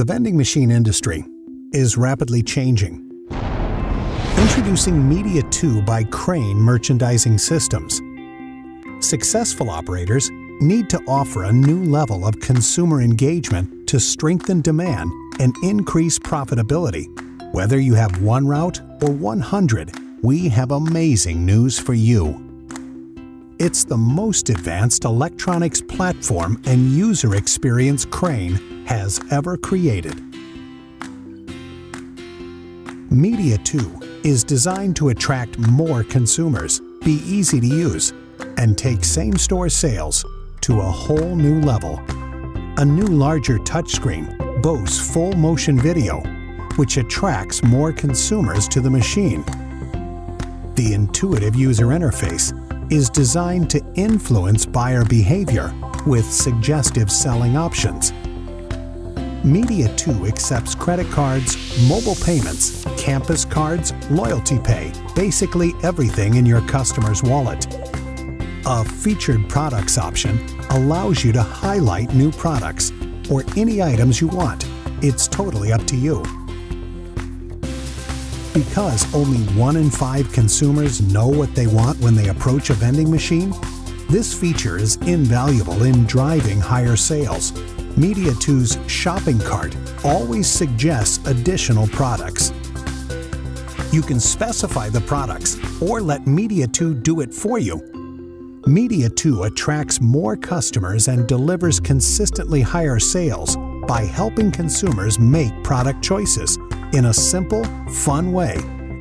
The vending machine industry is rapidly changing. Introducing Media 2 by Crane Merchandising Systems. Successful operators need to offer a new level of consumer engagement to strengthen demand and increase profitability. Whether you have one route or 100, we have amazing news for you. It's the most advanced electronics platform and user experience Crane has ever created. Media 2 is designed to attract more consumers, be easy to use, and take same-store sales to a whole new level. A new larger touchscreen boasts full motion video, which attracts more consumers to the machine. The intuitive user interface is designed to influence buyer behavior with suggestive selling options. Media 2 accepts credit cards, mobile payments, campus cards, loyalty pay, basically everything in your customer's wallet. A featured products option allows you to highlight new products or any items you want. It's totally up to you. Because only one in five consumers know what they want when they approach a vending machine, this feature is invaluable in driving higher sales. Media 2's shopping cart always suggests additional products. You can specify the products or let Media 2 do it for you. Media 2 attracts more customers and delivers consistently higher sales by helping consumers make product choices in a simple, fun way.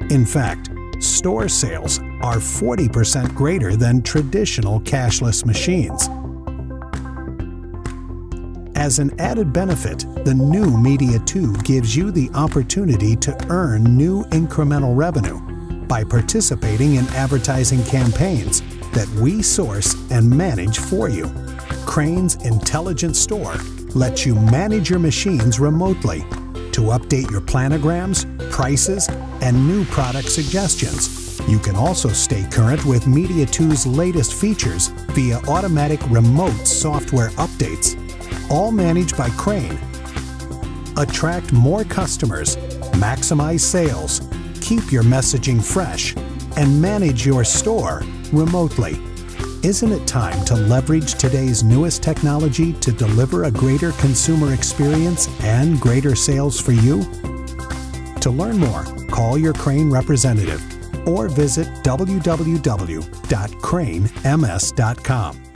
In fact, store sales are 40% greater than traditional cashless machines. As an added benefit, the new Media 2 gives you the opportunity to earn new incremental revenue by participating in advertising campaigns that we source and manage for you. Crane's Intelligent Store lets you manage your machines remotely to update your planograms, prices, and new product suggestions. You can also stay current with Media 2's latest features via automatic remote software updates, all managed by Crane. Attract more customers, maximize sales, keep your messaging fresh, and manage your store remotely. Isn't it time to leverage today's newest technology to deliver a greater consumer experience and greater sales for you? To learn more, call your Crane representative or visit www.cranems.com.